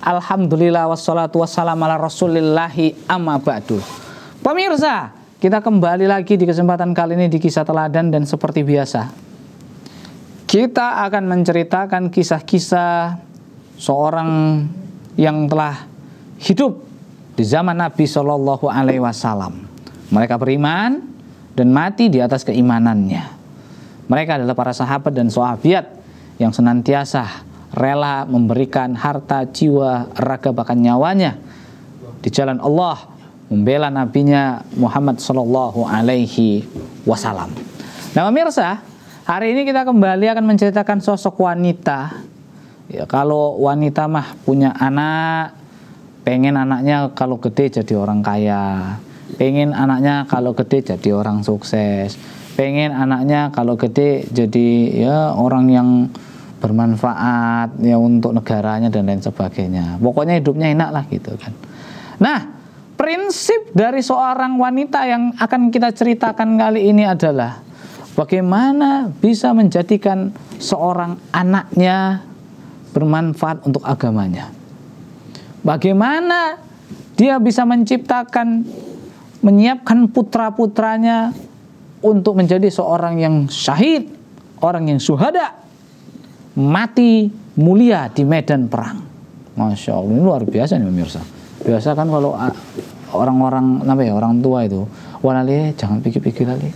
Alhamdulillah wassalatu wassalamu ala rasulillahi amma ba'du. Pemirsa, kita kembali lagi di kesempatan kali ini di kisah teladan dan seperti biasa. Kita akan menceritakan kisah-kisah seorang yang telah hidup di zaman Nabi Shallallahu Alaihi Wasallam. Mereka beriman dan mati di atas keimanannya. Mereka adalah para sahabat dan sahabiat yang senantiasa rela memberikan harta, jiwa, raga bahkan nyawanya di jalan Allah membela nabinya Muhammad Shallallahu Alaihi Wasallam. Nah, pemirsa, hari ini kita kembali akan menceritakan sosok wanita. Ya, kalau wanita mah punya anak, pengen anaknya kalau gede jadi orang kaya, pengen anaknya kalau gede jadi orang sukses pengen anaknya kalau gede jadi ya orang yang bermanfaat ya untuk negaranya dan lain sebagainya. Pokoknya hidupnya enak lah gitu kan. Nah, prinsip dari seorang wanita yang akan kita ceritakan kali ini adalah bagaimana bisa menjadikan seorang anaknya bermanfaat untuk agamanya. Bagaimana dia bisa menciptakan menyiapkan putra-putranya untuk menjadi seorang yang syahid, orang yang suhada, mati mulia di medan perang. Masya Allah, ini luar biasa nih pemirsa. Biasa kan kalau ah, orang-orang apa ya orang tua itu, walale jangan pikir-pikir lali,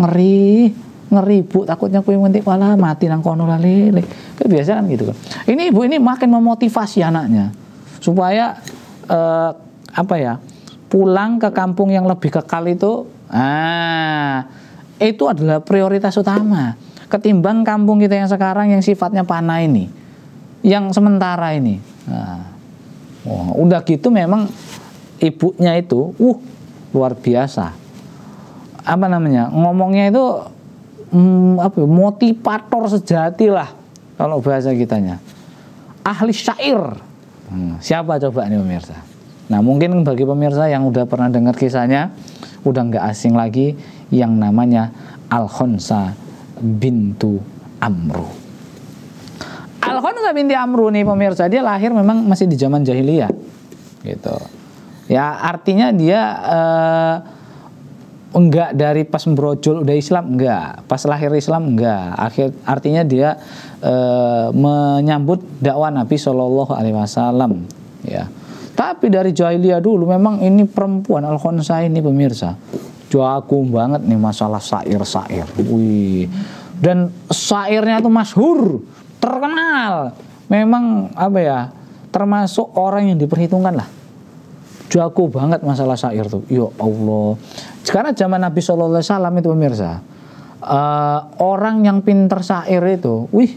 ngeri, ngeri bu takutnya kue mentik wala mati nang kono lali. Kebiasaan gitu kan. Ini ibu ini makin memotivasi anaknya supaya eh, apa ya pulang ke kampung yang lebih kekal itu Ah, itu adalah prioritas utama ketimbang kampung kita yang sekarang yang sifatnya panah ini, yang sementara ini. Nah, oh, udah gitu memang ibunya itu, uh, luar biasa. Apa namanya? Ngomongnya itu hmm, apa? Ya, motivator sejati lah kalau bahasa kitanya. Ahli syair. Hmm, siapa coba nih pemirsa? Nah mungkin bagi pemirsa yang udah pernah dengar kisahnya, udah nggak asing lagi yang namanya Al-Khonsa bintu Amru. Al-Khonsa binti Amru nih pemirsa, dia lahir memang masih di zaman jahiliyah. Gitu. Ya artinya dia uh, enggak dari pas brojol udah Islam enggak, pas lahir Islam enggak. Akhir artinya dia uh, menyambut dakwah Nabi Shallallahu alaihi wasallam ya tapi dari jahiliyah dulu memang ini perempuan al ini pemirsa. Jago banget nih masalah sair-sair. Wih. Dan sairnya tuh masyhur, terkenal. Memang apa ya? Termasuk orang yang diperhitungkan lah. Jago banget masalah sair tuh. Ya Allah. Sekarang zaman Nabi Shallallahu Alaihi Wasallam itu pemirsa, uh, orang yang pinter sair itu, wih,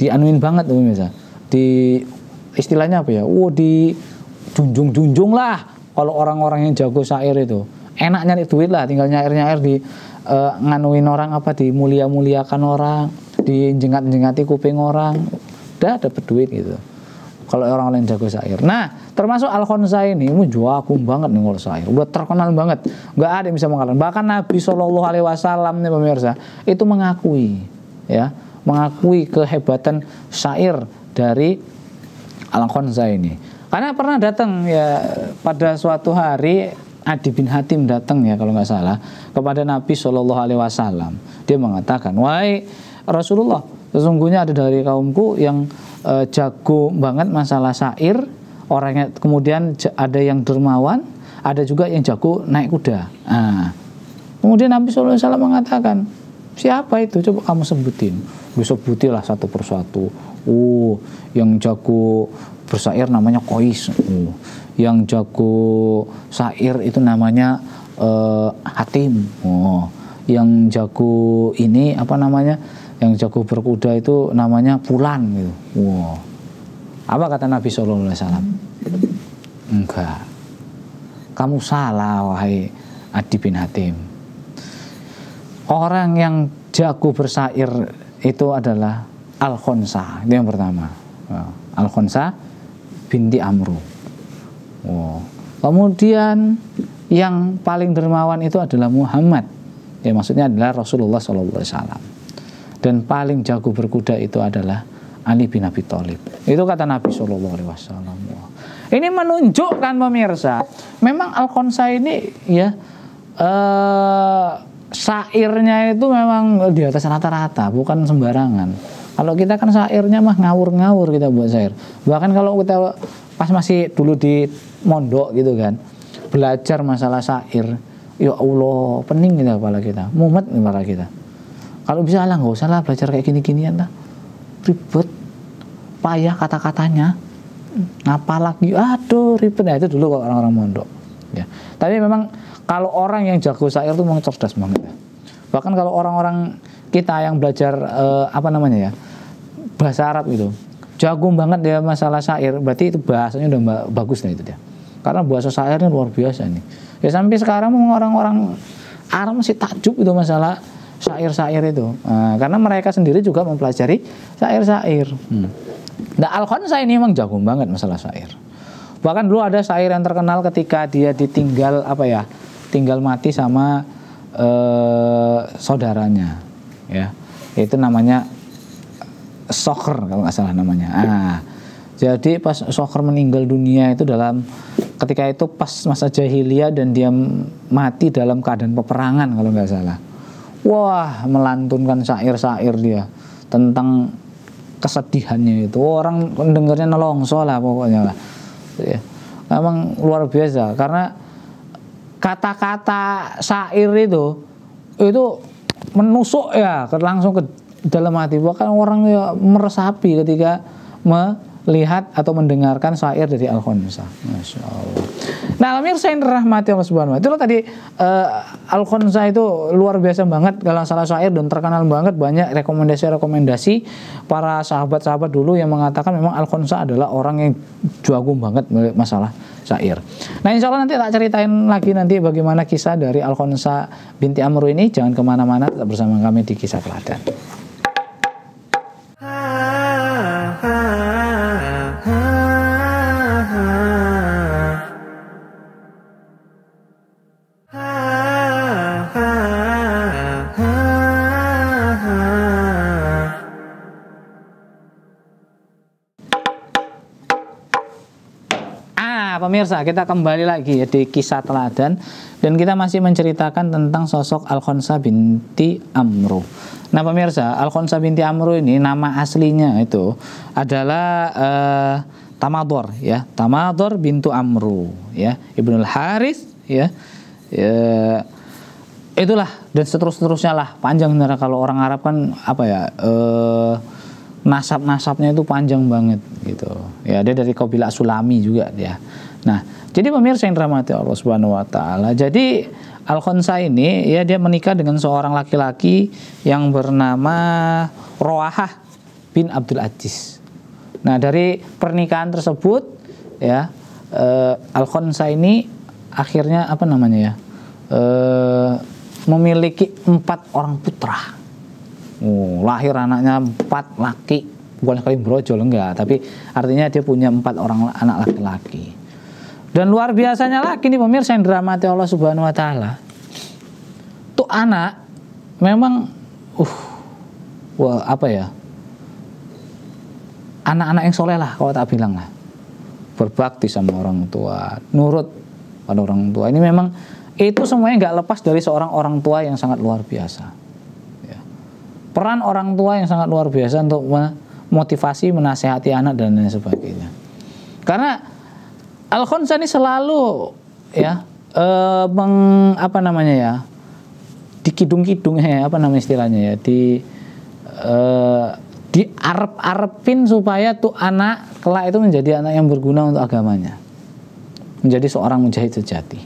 dianuin banget tuh pemirsa. Di istilahnya apa ya? Wow, di junjung-junjung lah kalau orang-orang yang jago syair itu enak nyari duit lah tinggal nyair-nyair di uh, nganuin orang apa di mulia-muliakan orang di jengat-jengati kuping orang udah dapet duit gitu. Kalau orang lain jago syair nah termasuk al ini ini jago banget nih kalau syair udah terkenal banget. Nggak ada yang bisa mengalahkan. Bahkan Nabi Shallallahu Alaihi Wasallam nih pemirsa itu mengakui ya mengakui kehebatan syair dari al ini. Karena pernah datang ya pada suatu hari Adi bin Hatim datang ya kalau nggak salah kepada Nabi Shallallahu Alaihi Wasallam. Dia mengatakan, wahai Rasulullah, sesungguhnya ada dari kaumku yang e, jago banget masalah syair, orangnya kemudian ada yang dermawan, ada juga yang jago naik kuda. Nah, kemudian Nabi Shallallahu Alaihi Wasallam mengatakan, siapa itu? Coba kamu sebutin. Bisa sebutilah satu persatu. Oh, yang jago bersair namanya kois uh, yang jago sair itu namanya uh, hatim oh yang jago ini apa namanya yang jago berkuda itu namanya pulan gitu wow apa kata Nabi Shallallahu Alaihi Wasallam Enggak. Kamu salah wahai Adi bin Hatim. Orang yang jago bersair itu adalah Al-Khonsa, itu yang pertama. Al-Khonsa binti Amru. Oh. Kemudian yang paling dermawan itu adalah Muhammad. Ya maksudnya adalah Rasulullah SAW. Dan paling jago berkuda itu adalah Ali bin Abi Thalib. Itu kata Nabi Shallallahu Alaihi Wasallam. Ini menunjukkan pemirsa, memang Al Khonsa ini ya eh, sairnya itu memang di atas rata-rata, bukan sembarangan. Kalau kita kan sairnya mah ngawur-ngawur kita buat sair. Bahkan kalau kita pas masih dulu di mondok gitu kan, belajar masalah sair, ya Allah pening kita kepala kita, mumet kepala kita. Kalau bisa lah nggak usah lah belajar kayak gini-ginian lah, ribet payah kata-katanya ngapa lagi aduh ribet nah, itu dulu kalau orang-orang mondok ya tapi memang kalau orang yang jago syair itu memang cerdas banget ya. bahkan kalau orang-orang kita yang belajar eh, apa namanya ya bahasa Arab itu jago banget dia masalah syair. Berarti itu bahasanya udah bagus lah itu dia. Karena bahasa syairnya luar biasa nih. Ya sampai sekarang orang-orang Arab masih takjub itu masalah syair-syair itu. Nah, karena mereka sendiri juga mempelajari syair-syair. Hmm. Nah Al-Khansa ini memang jago banget masalah syair. Bahkan dulu ada syair yang terkenal ketika dia ditinggal apa ya, tinggal mati sama eh, saudaranya, ya, itu namanya Sokher kalau nggak salah namanya. Ah, jadi pas Sokher meninggal dunia itu dalam ketika itu pas masa jahiliyah dan dia mati dalam keadaan peperangan kalau nggak salah. Wah, melantunkan syair-syair dia tentang kesedihannya itu orang dengarnya nelongso lah pokoknya lah ya. memang luar biasa karena kata-kata syair itu itu menusuk ya langsung ke dalam hati bahkan orang ya meresapi ketika me lihat atau mendengarkan syair dari Al-Khonsa. Masya Allah. Nah, pemirsa yang dirahmati Allah Subhanahu wa Itu tadi uh, Al-Khonsa itu luar biasa banget kalau salah syair dan terkenal banget banyak rekomendasi-rekomendasi para sahabat-sahabat dulu yang mengatakan memang Al-Khonsa adalah orang yang jago banget masalah syair. Nah, insya Allah nanti tak ceritain lagi nanti bagaimana kisah dari Al-Khonsa binti Amru ini. Jangan ke mana-mana, tetap bersama kami di kisah teladan. Pemirsa, kita kembali lagi ya di kisah teladan dan kita masih menceritakan tentang sosok Al-Khonsa binti Amru. Nah, pemirsa, Al-Khonsa binti Amru ini nama aslinya itu adalah uh, Tamador ya, Tamador bintu Amru ya, Ibnul Haris ya. ya itulah dan seterus-terusnya lah panjang sebenarnya kalau orang Arab kan apa ya uh, nasab-nasabnya itu panjang banget gitu ya dia dari kabilah Sulami juga dia Nah, jadi pemirsa yang dirahmati Allah Subhanahu wa taala. Jadi Al Khonsa ini ya dia menikah dengan seorang laki-laki yang bernama Roahah bin Abdul Aziz. Nah, dari pernikahan tersebut ya eh, Al Khonsa ini akhirnya apa namanya ya? Eh, memiliki empat orang putra. Oh, lahir anaknya empat laki, bukan sekali brojol enggak, tapi artinya dia punya empat orang anak laki-laki. Dan luar biasanya lagi nih pemirsa yang diramati Allah Subhanahu wa taala. Tuh anak memang uh wah apa ya? Anak-anak yang soleh lah kalau tak bilang lah. Berbakti sama orang tua, nurut pada orang tua. Ini memang itu semuanya nggak lepas dari seorang orang tua yang sangat luar biasa. Ya. Peran orang tua yang sangat luar biasa untuk memotivasi, menasehati anak dan lain sebagainya. Karena Al Khonsa ini selalu ya eh, meng, apa namanya ya dikidung-kidung ya apa namanya istilahnya ya di eh, di arep-arepin supaya tuh anak kelak itu menjadi anak yang berguna untuk agamanya. Menjadi seorang mujahid sejati.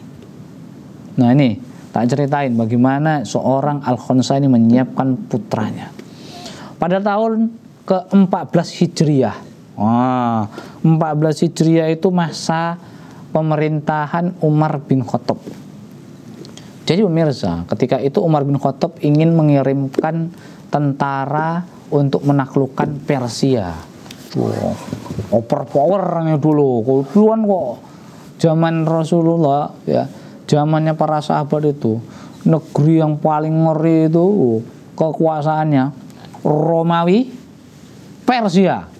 Nah ini tak ceritain bagaimana seorang Al Khonsa ini menyiapkan putranya. Pada tahun ke-14 Hijriah Wah, 14 Hijriah itu masa pemerintahan Umar bin Khattab. Jadi pemirsa, ketika itu Umar bin Khattab ingin mengirimkan tentara untuk menaklukkan Persia. Wow, over powernya dulu. Duluan kok zaman Rasulullah ya, zamannya para sahabat itu negeri yang paling ngeri itu kekuasaannya Romawi Persia.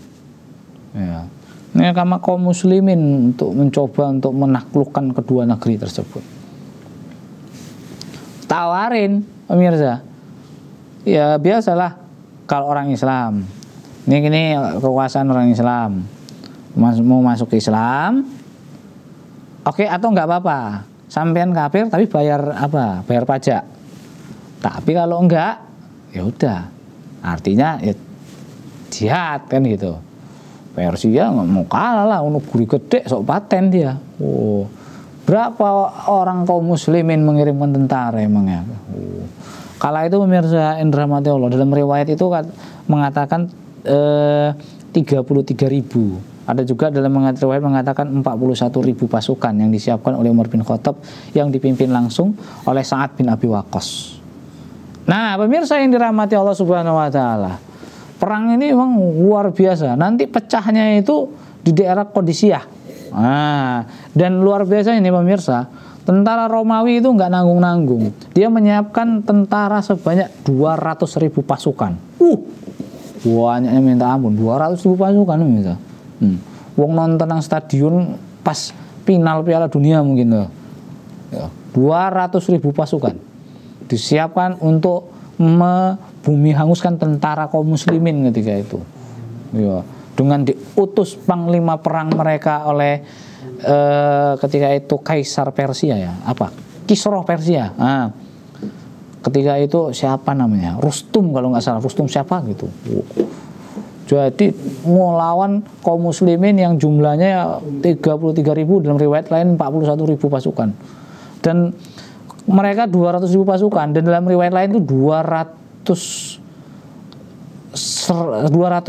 Ya. Ini karena kaum muslimin untuk mencoba untuk menaklukkan kedua negeri tersebut. Tawarin pemirsa. Ya biasalah kalau orang Islam. Ini ini kekuasaan orang Islam. Mas, mau masuk Islam. Oke atau nggak apa-apa. Sampean kafir tapi bayar apa? Bayar pajak. Tapi kalau enggak ya udah. Artinya ya jihad kan gitu Persia mau kalah lah untuk guri gede sok paten dia oh berapa orang kaum muslimin mengirimkan tentara emangnya oh. kala itu pemirsa Indra Allah dalam riwayat itu mengatakan eh, 33 ribu ada juga dalam riwayat mengatakan 41 ribu pasukan yang disiapkan oleh Umar bin Khattab yang dipimpin langsung oleh Sa'ad bin Abi Waqqas. Nah, pemirsa yang dirahmati Allah Subhanahu wa taala perang ini memang luar biasa. Nanti pecahnya itu di daerah Kodisiah. Nah, dan luar biasa ini pemirsa, tentara Romawi itu nggak nanggung-nanggung. Dia menyiapkan tentara sebanyak 200 ribu pasukan. Uh, banyaknya minta ampun, 200 ribu pasukan pemirsa. Hmm. Wong nonton stadion pas final Piala Dunia mungkin loh. Ya, 200 ribu pasukan disiapkan untuk me bumi hanguskan tentara kaum muslimin ketika itu. Ya, dengan diutus panglima perang mereka oleh eh, ketika itu kaisar Persia ya, apa? Kisroh Persia. Nah, ketika itu siapa namanya? Rustum kalau nggak salah. Rustum siapa gitu. Jadi melawan kaum muslimin yang jumlahnya 33 ribu dalam riwayat lain 41 ribu pasukan. Dan mereka 200 ribu pasukan dan dalam riwayat lain itu 200 200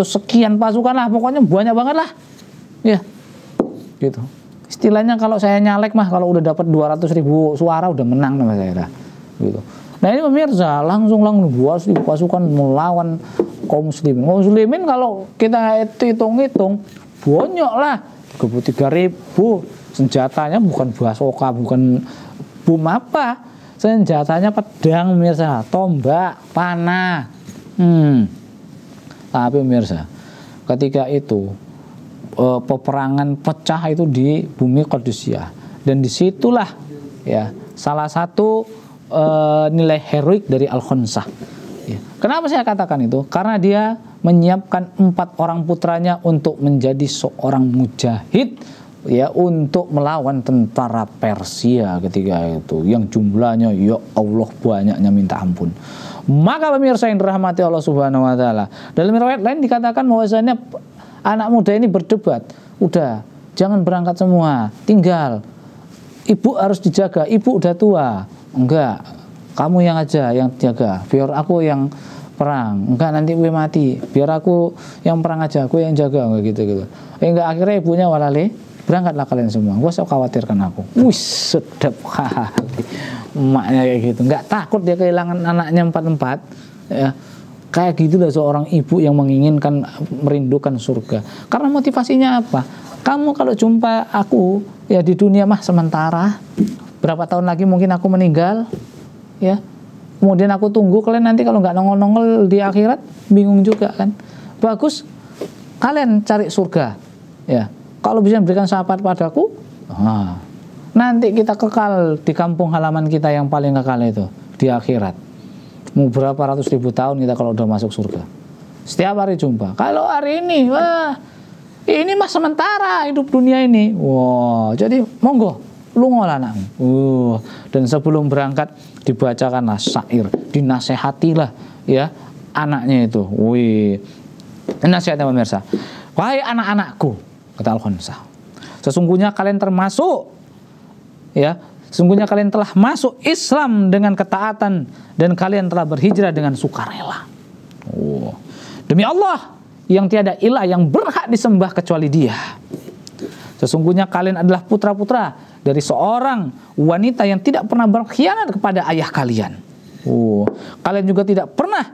sekian pasukan lah pokoknya banyak banget lah. Ya gitu. Istilahnya kalau saya nyalek mah kalau udah dapat 200 ribu suara udah menang nama saya gitu. Nah ini pemirsa langsung langsung 200 ribu pasukan melawan kaum muslimin. Kaum muslimin kalau kita hitung-hitung banyak lah. 33 ribu. Senjatanya bukan basoka bukan bom apa senjatanya pedang pemirsa. Tombak panah. Hmm. tapi pemirsa ketika itu e, peperangan pecah itu di bumi Kodusia dan di situlah ya salah satu e, nilai heroik dari Al Khonsah ya. kenapa saya katakan itu? Karena dia menyiapkan empat orang putranya untuk menjadi seorang mujahid ya untuk melawan tentara Persia ketika itu. Yang jumlahnya ya Allah banyaknya minta ampun. Maka pemirsa yang dirahmati Allah Subhanahu wa taala. Dalam riwayat lain dikatakan bahwasanya anak muda ini berdebat, udah jangan berangkat semua, tinggal. Ibu harus dijaga, ibu udah tua. Enggak, kamu yang aja yang jaga, biar aku yang perang. Enggak nanti gue mati, biar aku yang perang aja, gue yang jaga. Gitu gitu. Enggak akhirnya ibunya walale berangkatlah kalian semua. Gue usah khawatirkan aku. Wih sedap. Emaknya kayak gitu. Nggak takut dia kehilangan anaknya empat empat ya. Kayak gitulah seorang ibu yang menginginkan merindukan surga. Karena motivasinya apa? Kamu kalau jumpa aku ya di dunia mah sementara. Berapa tahun lagi mungkin aku meninggal. Ya. Kemudian aku tunggu kalian nanti kalau nggak nongol-nongol di akhirat bingung juga kan. Bagus. Kalian cari surga. Ya kalau bisa memberikan syafaat padaku, nah, nanti kita kekal di kampung halaman kita yang paling kekal itu di akhirat. Mau berapa ratus ribu tahun kita kalau udah masuk surga. Setiap hari jumpa. Kalau hari ini, wah, ini mah sementara hidup dunia ini. Wah, jadi monggo lu ngolah anakmu. Uh, dan sebelum berangkat dibacakanlah syair, dinasehatilah ya anaknya itu. Wih. Nasihatnya pemirsa. Wahai anak-anakku, kata Al-Khansah. Sesungguhnya kalian termasuk ya, sesungguhnya kalian telah masuk Islam dengan ketaatan dan kalian telah berhijrah dengan sukarela. Oh. Demi Allah yang tiada ilah yang berhak disembah kecuali Dia. Sesungguhnya kalian adalah putra-putra dari seorang wanita yang tidak pernah berkhianat kepada ayah kalian. Oh, kalian juga tidak pernah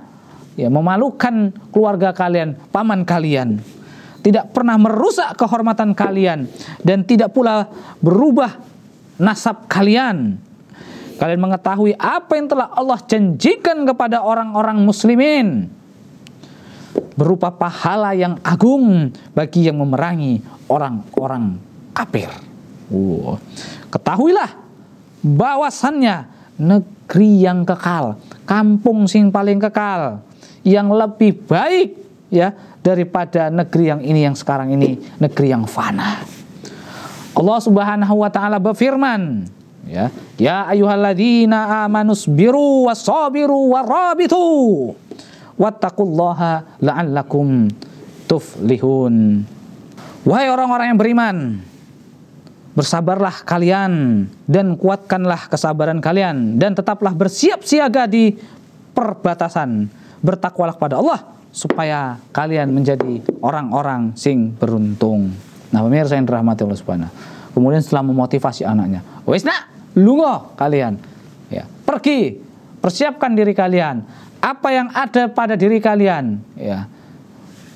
ya memalukan keluarga kalian, paman kalian. Tidak pernah merusak kehormatan kalian dan tidak pula berubah nasab kalian. Kalian mengetahui apa yang telah Allah janjikan kepada orang-orang muslimin berupa pahala yang agung bagi yang memerangi orang-orang kafir. Wow. Ketahuilah bahwasannya negeri yang kekal, kampung sing paling kekal, yang lebih baik ya daripada negeri yang ini yang sekarang ini negeri yang fana. Allah Subhanahu wa taala berfirman, ya, ya ayyuhalladzina amanus biru wasabiru warabitu wattaqullaha la'allakum tuflihun. Wahai orang-orang yang beriman, bersabarlah kalian dan kuatkanlah kesabaran kalian dan tetaplah bersiap siaga di perbatasan. Bertakwalah kepada Allah supaya kalian menjadi orang-orang sing beruntung. Nah, pemirsa yang dirahmati Allah Subhanahu. Kemudian setelah memotivasi anaknya, "Wis nak, lungo kalian." Ya, pergi, persiapkan diri kalian apa yang ada pada diri kalian ya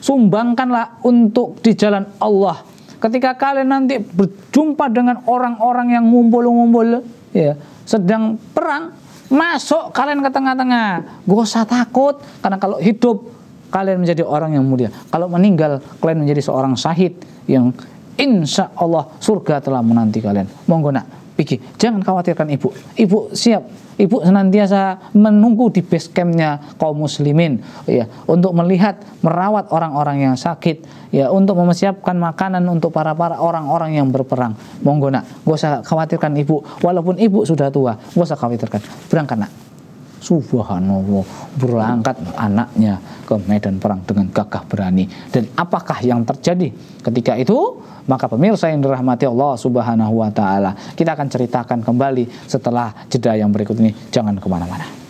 sumbangkanlah untuk di jalan Allah ketika kalian nanti berjumpa dengan orang-orang yang ngumpul-ngumpul ya sedang perang masuk kalian ke tengah-tengah gak usah takut karena kalau hidup kalian menjadi orang yang mulia kalau meninggal kalian menjadi seorang syahid yang insya Allah surga telah menanti kalian monggo nak pikir jangan khawatirkan ibu ibu siap Ibu senantiasa menunggu di base campnya kaum muslimin ya untuk melihat merawat orang-orang yang sakit ya untuk mempersiapkan makanan untuk para para orang-orang yang berperang. Monggo nak, gak usah khawatirkan ibu walaupun ibu sudah tua, gak usah khawatirkan. Berangkat nak. Subhanallah berangkat anaknya ke medan perang dengan gagah berani. Dan apakah yang terjadi ketika itu? Maka pemirsa yang dirahmati Allah Subhanahu wa taala kita akan ceritakan kembali setelah jeda yang berikut ini. Jangan ke mana-mana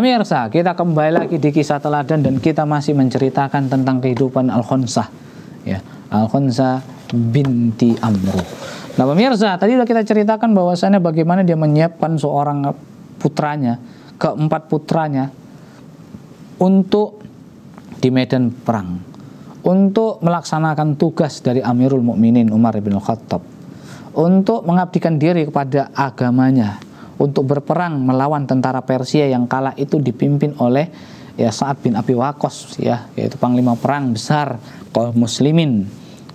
Pemirsa, kita kembali lagi di kisah teladan dan kita masih menceritakan tentang kehidupan Al-Khonsah. Ya, Al-Khonsah binti Amru. Nah, pemirsa, tadi sudah kita ceritakan bahwasannya bagaimana dia menyiapkan seorang putranya, keempat putranya untuk di medan perang, untuk melaksanakan tugas dari Amirul Mukminin Umar bin Khattab, untuk mengabdikan diri kepada agamanya, untuk berperang melawan tentara Persia yang kala itu dipimpin oleh ya Sa'ad bin Abi Waqqas ya yaitu panglima perang besar kaum muslimin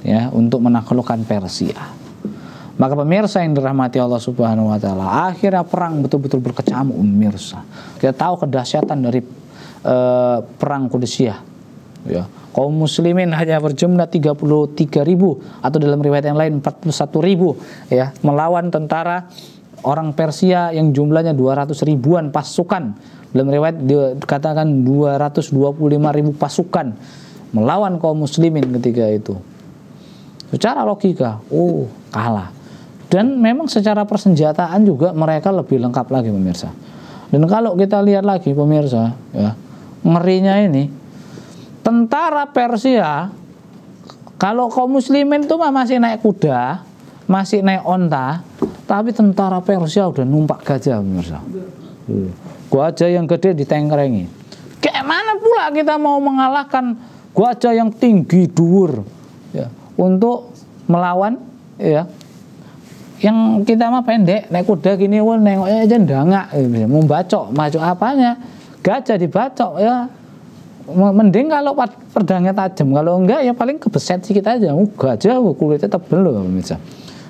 ya untuk menaklukkan Persia. Maka pemirsa yang dirahmati Allah Subhanahu wa taala, akhirnya perang betul-betul berkecamuk pemirsa. Kita tahu kedahsyatan dari uh, perang Qudusiyah. Ya, kaum muslimin hanya berjumlah 33 ribu atau dalam riwayat yang lain 41 ribu ya melawan tentara orang Persia yang jumlahnya 200 ribuan pasukan. Dalam riwayat dikatakan 225 ribu pasukan melawan kaum muslimin ketika itu. Secara logika oh kalah. Dan memang secara persenjataan juga mereka lebih lengkap lagi pemirsa. Dan kalau kita lihat lagi pemirsa ya ngerinya ini tentara Persia kalau kaum muslimin itu masih naik kuda masih naik onta tapi tentara Persia udah numpak gajah pemirsa. Hmm. Gajah yang gede ditengkerengi. Kayak mana pula kita mau mengalahkan gajah yang tinggi dur ya, untuk melawan ya. Yang kita mah pendek naik kuda gini wah nengoknya aja ndangak ya, mau bacok maju apanya? Gajah dibacok ya. Mending kalau pedangnya tajam. Kalau enggak ya paling kebeset sedikit aja. Uh, gajah kulitnya tebel loh pemirsa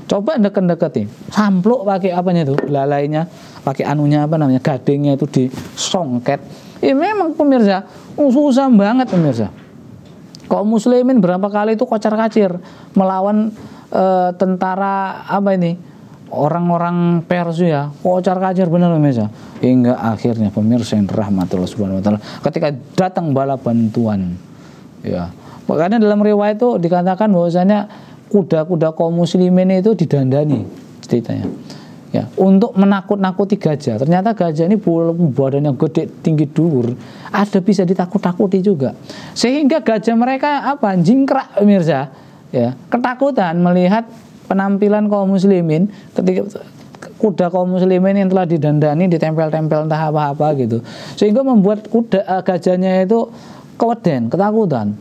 Coba deket-deketin, sampluk pakai apanya itu, lalainya, pakai anunya apa namanya, gadingnya itu disongket. Ya memang pemirsa, susah banget pemirsa. Kaum muslimin berapa kali itu kocar kacir melawan e, tentara apa ini? Orang-orang Persia kocar kacir benar pemirsa. Hingga akhirnya pemirsa yang dirahmati Allah Subhanahu wa taala ketika datang bala bantuan ya. Makanya dalam riwayat itu dikatakan bahwasanya kuda-kuda kaum muslimin itu didandani ceritanya. Ya untuk menakut-nakuti gajah. Ternyata gajah ini badannya gede tinggi dur ada bisa ditakut-takuti juga. Sehingga gajah mereka apa? Jingkrak pemirsa. Ya ketakutan melihat penampilan kaum muslimin ketika kuda kaum muslimin yang telah didandani ditempel-tempel entah apa-apa gitu. Sehingga membuat kuda uh, gajahnya itu keweden ketakutan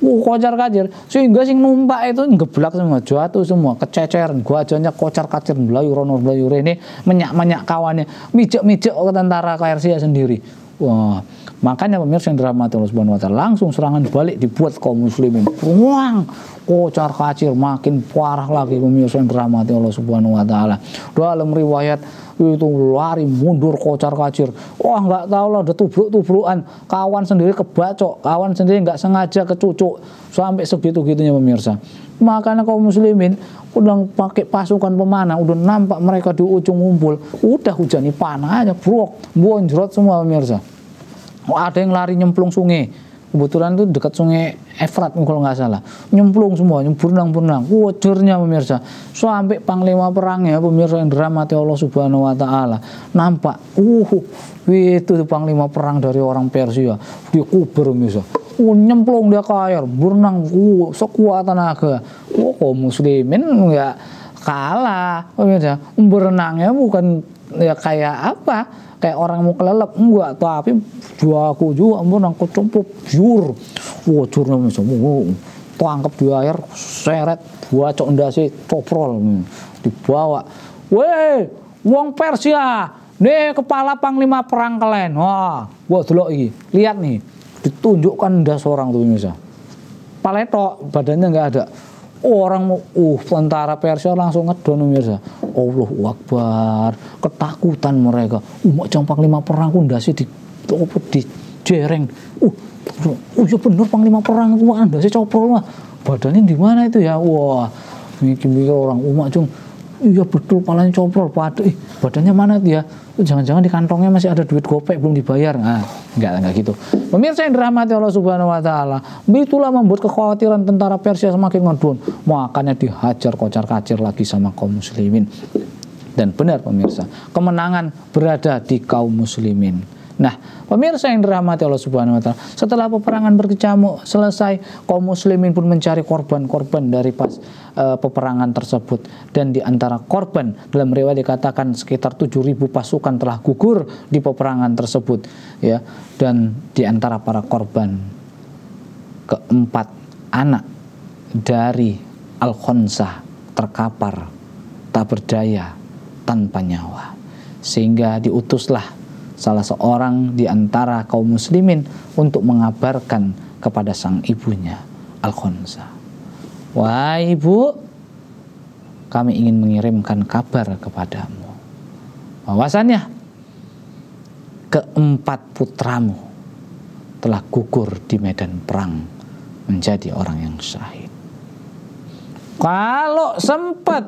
uh, kocar kacir. Sehingga sing numpak itu ngeblak semua jatuh semua. Kececeran gajahnya kocar kacir. Belayu rono belayu ini menyak menyak kawannya mijak mijak ke tentara KRC sendiri. Wah makanya pemirsa yang dirahmati Allah Subhanahu Wa Taala langsung serangan balik dibuat kaum muslimin. Buang! Kocar kacir makin parah lagi pemirsa yang dirahmati Allah Subhanahu wa taala. Dalam riwayat itu lari mundur kocar kacir. Wah nggak tahu lah udah tubruk-tubrukan kawan sendiri kebacok, kawan sendiri nggak sengaja kecucuk sampai segitu gitunya pemirsa. Makanya kaum muslimin udah pakai pasukan pemanah, udah nampak mereka di ujung ngumpul, udah hujani panah aja, brok, bonjrot semua pemirsa. Ada yang lari nyemplung sungai, kebetulan itu dekat sungai Efrat kalau nggak salah. Nyemplung semua berenang-berenang wujurnya pemirsa. Sampai panglima perangnya pemirsa yang dirahmati Allah subhanahu wa ta'ala. Nampak uh itu panglima perang dari orang Persia. Dia kuber pemirsa. Uh, nyemplung dia ke air berenang uh, sekuat tenaga. Uh, muslimin nggak kalah pemirsa? Berenangnya bukan ya kayak apa? Kayak orang mau kelelep? Enggak tapi aku juga mau nangkut cumpuk jur. Wah jurnya semua tangkap di air seret buat cok ndasi coprol. Dibawa. Weh wong Persia nih kepala panglima perang kalian. Wah wah dulu ini lihat nih ditunjukkan das orang tuh bisa paletok badannya nggak ada orang mau uh tentara Persia langsung ngedon pemirsa. Allah Akbar. Ketakutan mereka. Uh macam panglima perang ku ndasi di apa di jereng uh oh ya bener panglima perang ku ndasi coprol mah badannya di mana itu ya? Wah mikir mikir orang umat cung iya betul palanya coprol pada ih badannya mana dia jangan-jangan di kantongnya masih ada duit gopek belum dibayar. Nah enggak enggak gitu. Pemirsa yang dirahmati Allah subhanahu wa ta'ala itulah membuat kekhawatiran tentara Persia semakin ngedun makanya dihajar kocar kacir lagi sama kaum muslimin. Dan benar pemirsa kemenangan berada di kaum muslimin Nah, pemirsa yang dirahmati Allah Subhanahu wa taala, setelah peperangan berkecamuk selesai, kaum muslimin pun mencari korban-korban dari pas uh, peperangan tersebut. Dan di antara korban dalam riwayat dikatakan sekitar 7000 pasukan telah gugur di peperangan tersebut ya. Dan di antara para korban keempat anak dari Al-Khonsah terkapar tak berdaya tanpa nyawa. Sehingga diutuslah salah seorang di antara kaum muslimin untuk mengabarkan kepada sang ibunya Al-Khonsa. Wah ibu, kami ingin mengirimkan kabar kepadamu. Bahwasannya keempat putramu telah gugur di medan perang menjadi orang yang syahid. Kalau sempat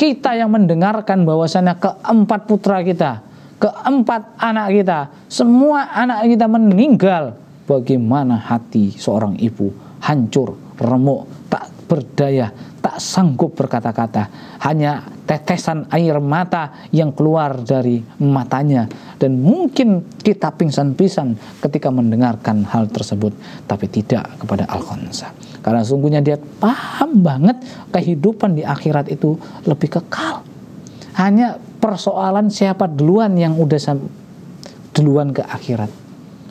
kita yang mendengarkan bahwasannya keempat putra kita keempat anak kita, semua anak kita meninggal, bagaimana hati seorang ibu? Hancur, remuk, tak berdaya, tak sanggup berkata-kata, hanya tetesan air mata yang keluar dari matanya. Dan mungkin kita pingsan-pingsan ketika mendengarkan hal tersebut tapi tidak kepada Al-Khansa karena sungguhnya dia paham banget kehidupan di akhirat itu lebih kekal. Hanya persoalan siapa duluan yang udah duluan ke akhirat.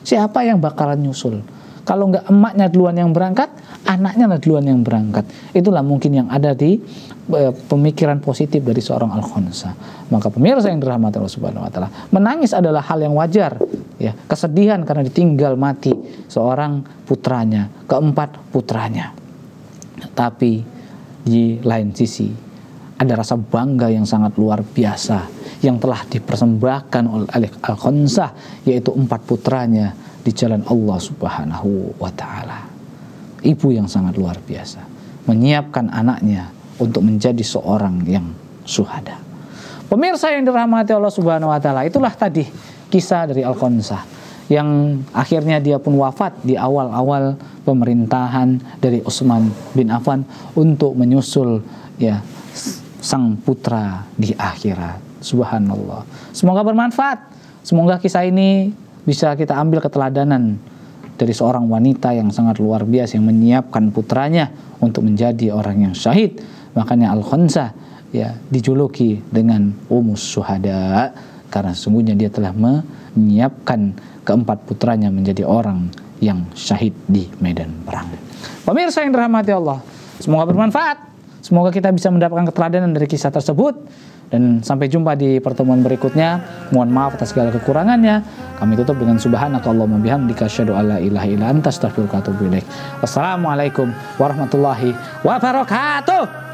Siapa yang bakalan nyusul? Kalau nggak emaknya duluan yang berangkat, anaknya lah duluan yang berangkat. Itulah mungkin yang ada di e, pemikiran positif dari seorang al -Khonsa. Maka pemirsa yang dirahmati Allah Subhanahu wa taala, menangis adalah hal yang wajar, ya. Kesedihan karena ditinggal mati seorang putranya, keempat putranya. Tapi di lain sisi ada rasa bangga yang sangat luar biasa yang telah dipersembahkan oleh Al-Khonsah yaitu empat putranya di jalan Allah Subhanahu wa taala. Ibu yang sangat luar biasa menyiapkan anaknya untuk menjadi seorang yang suhada. Pemirsa yang dirahmati Allah Subhanahu wa taala, itulah tadi kisah dari Al-Khonsah yang akhirnya dia pun wafat di awal-awal pemerintahan dari Utsman bin Affan untuk menyusul ya sang putra di akhirat. Subhanallah. Semoga bermanfaat. Semoga kisah ini bisa kita ambil keteladanan dari seorang wanita yang sangat luar biasa yang menyiapkan putranya untuk menjadi orang yang syahid. Makanya Al-Khansa ya dijuluki dengan Umus Suhada karena sesungguhnya dia telah menyiapkan keempat putranya menjadi orang yang syahid di medan perang. Pemirsa yang dirahmati Allah, semoga bermanfaat. Semoga kita bisa mendapatkan keteladanan dari kisah tersebut. Dan sampai jumpa di pertemuan berikutnya. Mohon maaf atas segala kekurangannya. Kami tutup dengan subhanakallahumma bihamdika asyhadu alla ilaha illa anta astaghfiruka wa. Wassalamualaikum warahmatullahi wabarakatuh.